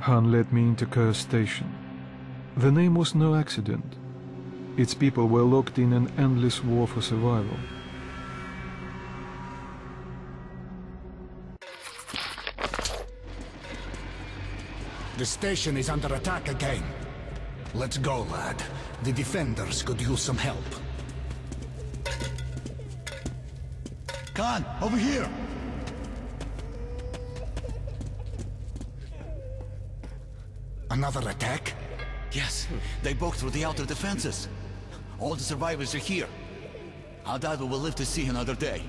Khan led me into Cursed Station. The name was no accident. Its people were locked in an endless war for survival. The station is under attack again. Let's go, lad. The defenders could use some help. Khan, over here! Another attack? Yes, they broke through the outer defenses. All the survivors are here. I doubt we will live to see another day.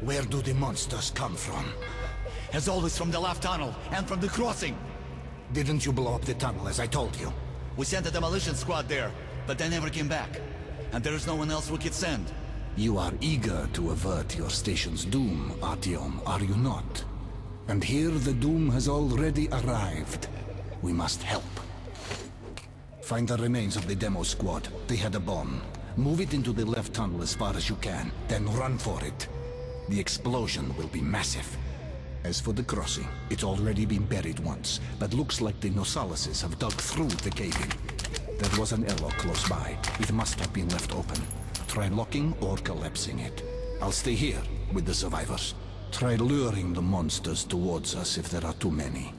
Where do the monsters come from? As always from the left tunnel, and from the crossing. Didn't you blow up the tunnel as I told you? We sent a demolition squad there, but they never came back. And there is no one else we could send. You are eager to avert your station's doom, Artyom, are you not? And here the doom has already arrived. We must help. Find the remains of the demo squad. They had a bomb. Move it into the left tunnel as far as you can, then run for it. The explosion will be massive. As for the crossing, it's already been buried once, but looks like the Nosalises have dug through the cave-in. There was an airlock close by. It must have been left open. Try locking or collapsing it. I'll stay here with the survivors. Try luring the monsters towards us if there are too many.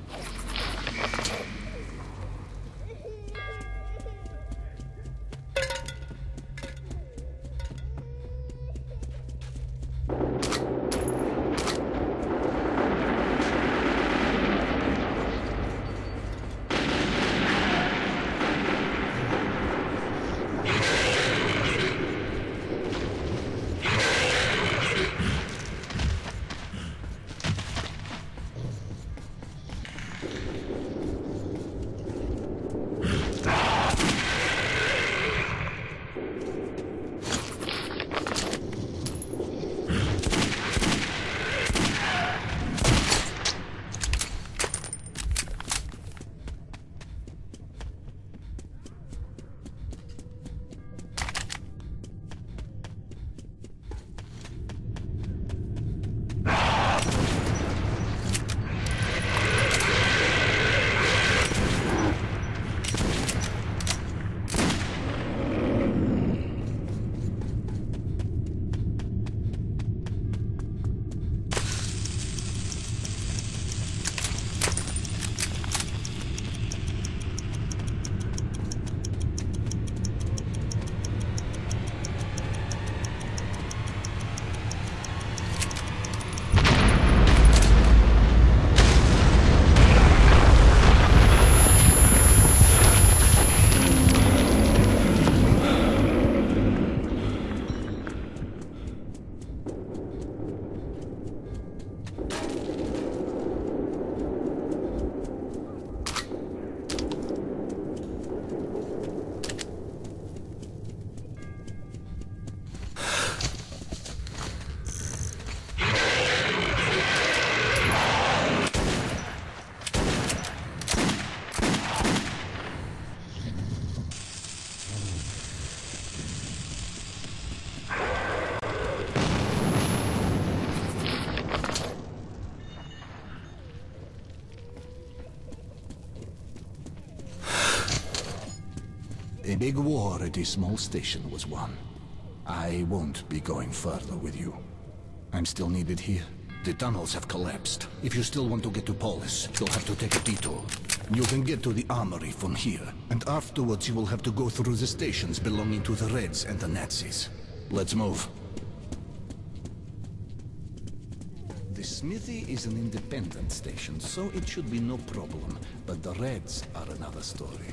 Big war at a small station was won. I won't be going further with you. I'm still needed here. The tunnels have collapsed. If you still want to get to Polis, you'll have to take a detour. You can get to the armory from here, and afterwards you will have to go through the stations belonging to the Reds and the Nazis. Let's move. The smithy is an independent station, so it should be no problem. But the Reds are another story.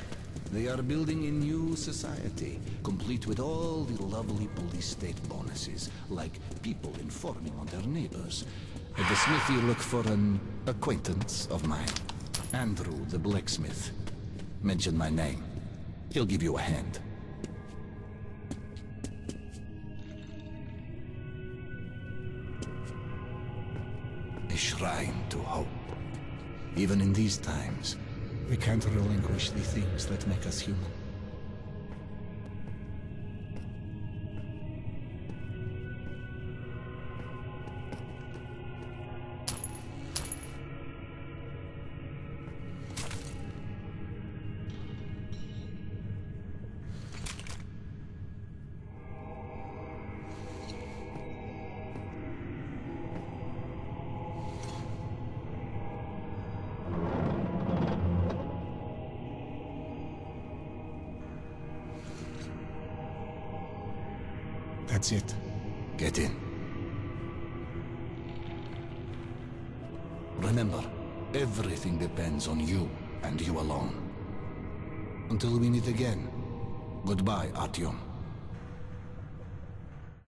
They are building a new society, complete with all the lovely police state bonuses, like people informing on their neighbors. At the smithy, look for an acquaintance of mine. Andrew, the blacksmith. Mention my name. He'll give you a hand. A shrine to hope. Even in these times, we can't relinquish the things that make us human. That's it. Get in. Remember, everything depends on you and you alone. Until we meet again, goodbye, Artyom.